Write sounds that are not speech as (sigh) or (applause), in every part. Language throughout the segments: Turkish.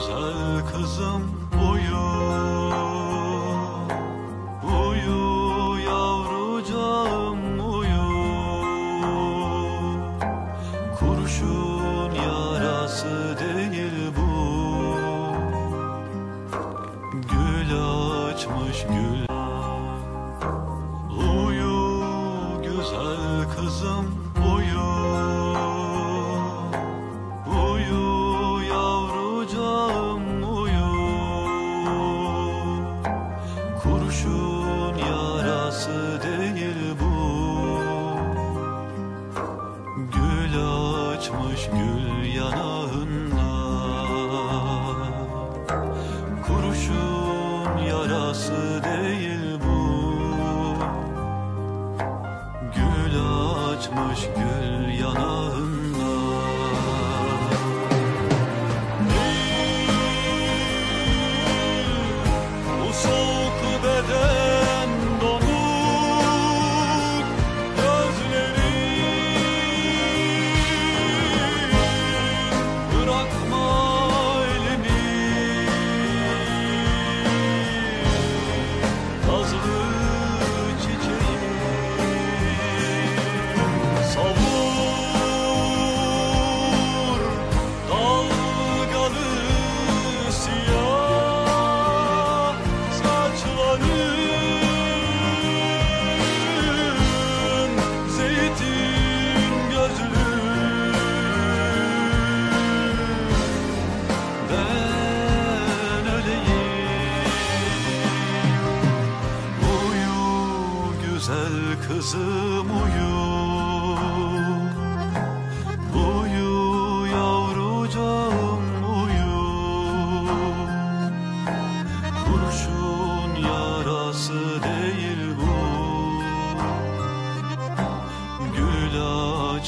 güzel kızım uyu. Uyu yavrucağım uyu. Kurşun yarası değil bu. Gül açmış gül. Uyu güzel kızım uyu açmış gül yanağında Kurşun yarası değil bu. Gül açmış gül yanağında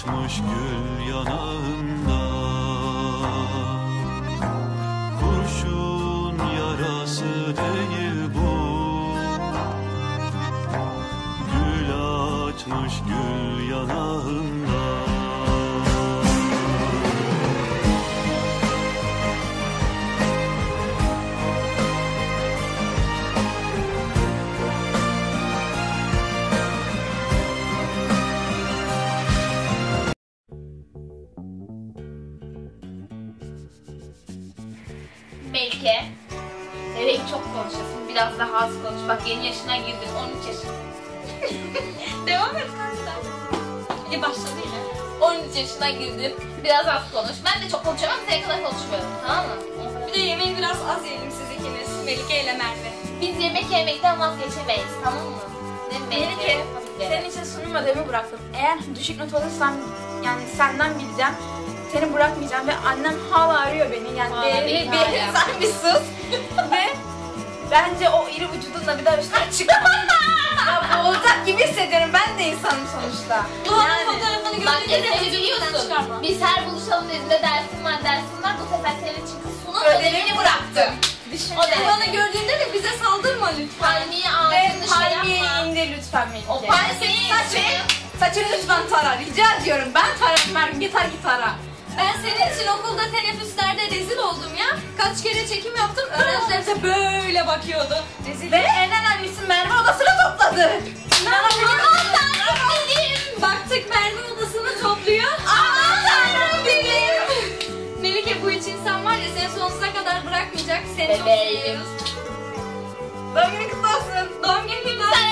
açmış gül yanağında. Kurşun yarası değil bu. Gül açmış gül yanağında Melike. Evet çok konuşuyorsun. Biraz daha az konuş. Bak yeni yaşına girdin. 13 yaşın. (laughs) Devam et kanka. İyi başladı yine. 13 yaşına girdin. Biraz az konuş. Ben de çok ama senin kadar konuşmuyorum. Tamam mı? Bir de yemeği biraz az yiyelim siz ikiniz. Melike ile Merve. Biz yemek yemekten vazgeçemeyiz. Tamam mı? Değil mi Melike, senin için sunum ödevi bıraktım. Eğer düşük not alırsam yani senden bileceğim. Seni bırakmayacağım ve annem hala arıyor beni. Yani bir, değil, bir, hala. (laughs) sen bir sus. ve bence o iri vücudunla bir daha üstüne çıkma. (laughs) ya boğulacak gibi hissediyorum. Ben de insanım sonuçta. Bu yani, fotoğrafını Bak gördüğünde de biliyorsun. çıkarma. Biz her buluşalım dediğinde dersim var dersim var. Bu sefer senin çünkü sunum Ödevini bıraktım. Düşün O bana gördüğünde de bize saldırma lütfen. Palmiye Ve ağacını şey palmiye yapma. indir lütfen Melike. O palmiyeyi Saçını, saçını lütfen tara. Rica ediyorum. Ben tararım Merve. Yeter ki tara. Kaç kere çekim yaptım. Öğrenciler de böyle bakıyordu. Ve en önemlisi Merve odasını topladı. Aman tanrım benim. Baktık Merve odasını topluyor. Aman tanrım benim. Melike bu üç insan var ya seni sonsuza kadar bırakmayacak. Seni çok Bebeğim. seviyoruz. Doğum günün kutlu olsun. Doğum günü kutlu olsun.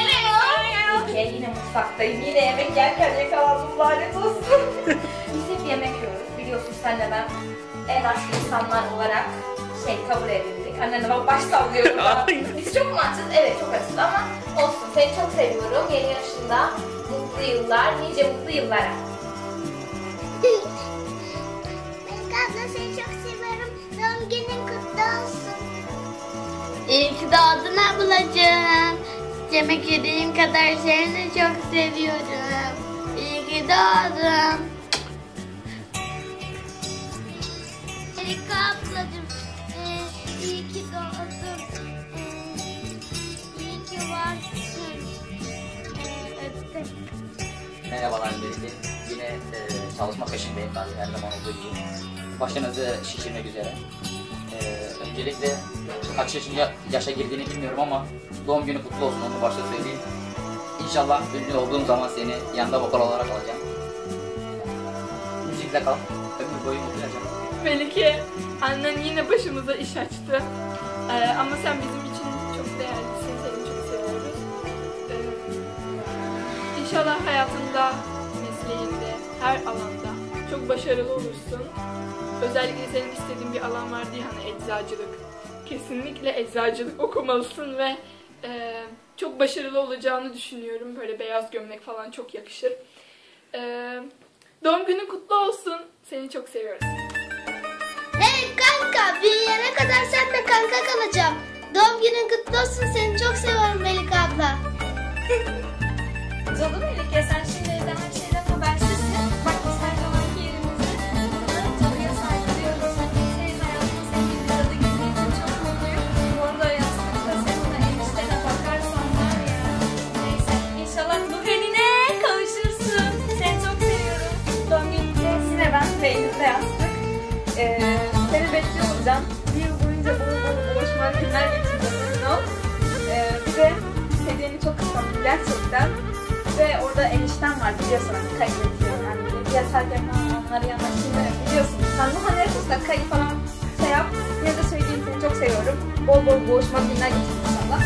Ya yine mutfaktayım. Yine yemek yerken yakalandım lanet olsun. (laughs) senle ben en aç insanlar olarak şey kabul edildik. Annenle bak baş sallıyor burada. (laughs) Biz çok mu açız? Evet çok açız ama olsun. Seni çok seviyorum. Yeni yaşında mutlu yıllar, nice mutlu yıllara. Melike abla seni çok seviyorum. Doğum günün kutlu olsun. İyi ki doğdun ablacığım. Yemek yediğim kadar seni de çok seviyorum. İyi ki doğdun. Melike ablacığım. e, iyi ki doğdun. E, iyi ki varsın. E, öptüm. Merhabalar Melike. Yine e, çalışma peşindeyim tabii her zaman olduğu gibi. Başınızı şişirmek üzere. E, Öncelikle kaç yaşında yaşa girdiğini bilmiyorum ama doğum günü kutlu olsun onu başta söyleyeyim. İnşallah ünlü olduğum zaman seni yanında vokal olarak alacağım. Müzikle kal. Ömür boyu mutlu yaşa. Melike, annen yine başımıza iş açtı. Ee, ama sen bizim için çok değerlisin, seni çok seviyoruz. Ee, inşallah hayatında, mesleğinde, her alanda çok başarılı olursun. Özellikle senin istediğin bir alan vardı ya hani eczacılık. Kesinlikle eczacılık okumalısın ve e, çok başarılı olacağını düşünüyorum. Böyle beyaz gömlek falan çok yakışır. Ee, doğum günün kutlu olsun. Seni çok seviyoruz. Kanka büyüyene kadar sen de kanka kalacağım. Doğum günün kutlu olsun seni çok seviyorum Melike abla. Canım Melike olacağım. Bir yıl boyunca bol bol buluşmalar günler geçireceğiz emin ol. Ee, bir de hediyeni çok kıskandım gerçekten. Ve orada enişten var biliyorsun hani kayıt yapıyor. Yani yatarken onları yanına şimdi biliyorsun. Sen bu hani yapıyorsun kayıt falan şey yap. Yine de söyleyeyim seni çok seviyorum. Bol bol boğuşma günler geçir inşallah.